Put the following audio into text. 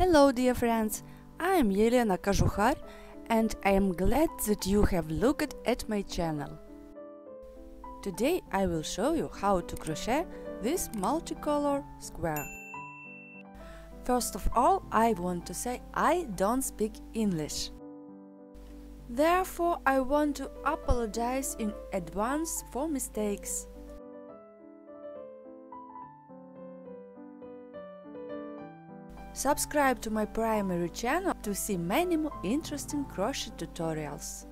Hello, dear friends. I am Yelena Kozhukhar and I am glad that you have looked at my channel. Today I will show you how to crochet this multicolor square. First of all, I want to say I don't speak English. Therefore, I want to apologize in advance for mistakes. Subscribe to my primary channel to see many more interesting crochet tutorials.